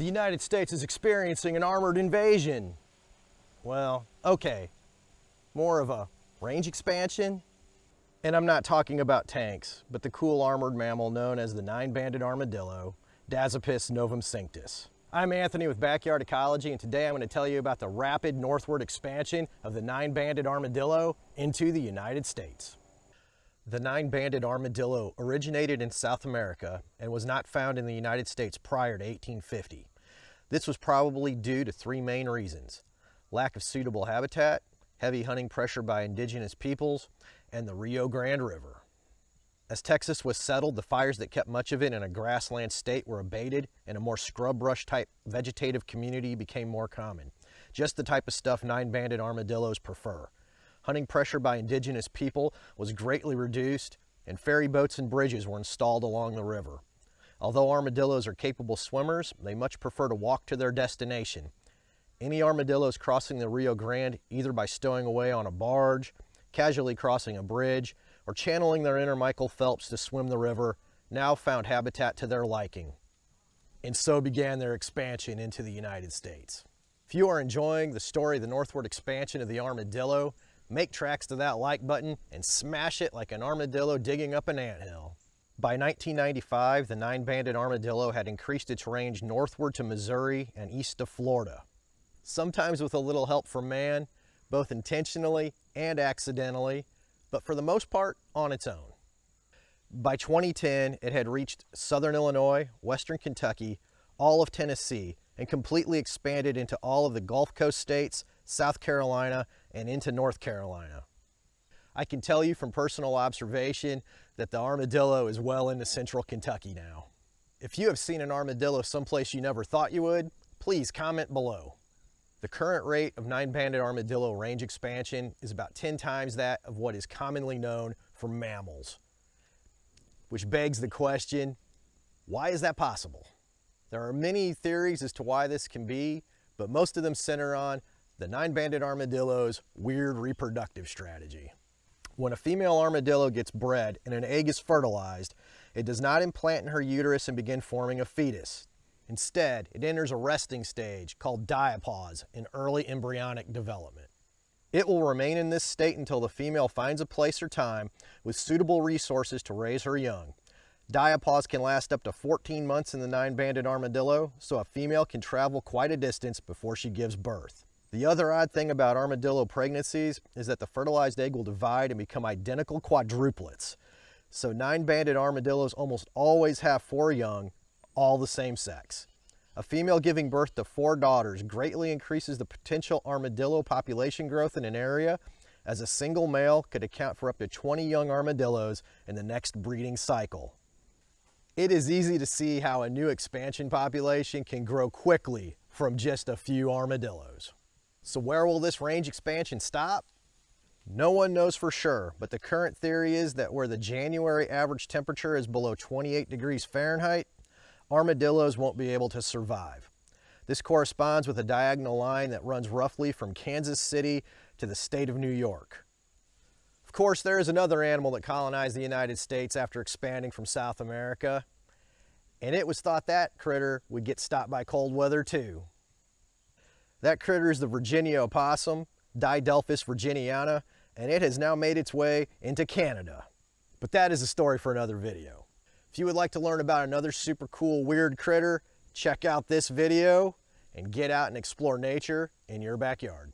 The United States is experiencing an armored invasion. Well, okay. More of a range expansion? And I'm not talking about tanks, but the cool armored mammal known as the nine-banded armadillo, Dasypus novemcinctus. I'm Anthony with Backyard Ecology, and today I'm going to tell you about the rapid northward expansion of the nine-banded armadillo into the United States. The nine-banded armadillo originated in South America and was not found in the United States prior to 1850. This was probably due to three main reasons. Lack of suitable habitat, heavy hunting pressure by indigenous peoples, and the Rio Grande River. As Texas was settled, the fires that kept much of it in a grassland state were abated and a more scrub brush type vegetative community became more common. Just the type of stuff nine-banded armadillos prefer. Hunting pressure by indigenous people was greatly reduced and ferry boats and bridges were installed along the river. Although armadillos are capable swimmers, they much prefer to walk to their destination. Any armadillos crossing the Rio Grande either by stowing away on a barge, casually crossing a bridge, or channeling their inner Michael Phelps to swim the river, now found habitat to their liking. And so began their expansion into the United States. If you are enjoying the story of the northward expansion of the armadillo, make tracks to that like button and smash it like an armadillo digging up an anthill. By 1995, the nine-banded armadillo had increased its range northward to Missouri and east to Florida. Sometimes with a little help from man, both intentionally and accidentally, but for the most part on its own. By 2010, it had reached southern Illinois, western Kentucky, all of Tennessee, and completely expanded into all of the Gulf Coast states, South Carolina, and into North Carolina. I can tell you from personal observation that the armadillo is well into central Kentucky now. If you have seen an armadillo someplace you never thought you would, please comment below. The current rate of nine-banded armadillo range expansion is about 10 times that of what is commonly known for mammals. Which begs the question, why is that possible? There are many theories as to why this can be, but most of them center on the nine-banded armadillo's weird reproductive strategy. When a female armadillo gets bred and an egg is fertilized, it does not implant in her uterus and begin forming a fetus. Instead, it enters a resting stage called diapause in early embryonic development. It will remain in this state until the female finds a place or time with suitable resources to raise her young. Diapause can last up to 14 months in the nine-banded armadillo, so a female can travel quite a distance before she gives birth. The other odd thing about armadillo pregnancies is that the fertilized egg will divide and become identical quadruplets. So nine-banded armadillos almost always have four young, all the same sex. A female giving birth to four daughters greatly increases the potential armadillo population growth in an area as a single male could account for up to 20 young armadillos in the next breeding cycle. It is easy to see how a new expansion population can grow quickly from just a few armadillos. So where will this range expansion stop? No one knows for sure, but the current theory is that where the January average temperature is below 28 degrees Fahrenheit, armadillos won't be able to survive. This corresponds with a diagonal line that runs roughly from Kansas City to the state of New York. Of course, there is another animal that colonized the United States after expanding from South America, and it was thought that critter would get stopped by cold weather too. That critter is the Virginia opossum, Didelphis virginiana, and it has now made its way into Canada. But that is a story for another video. If you would like to learn about another super cool weird critter, check out this video and get out and explore nature in your backyard.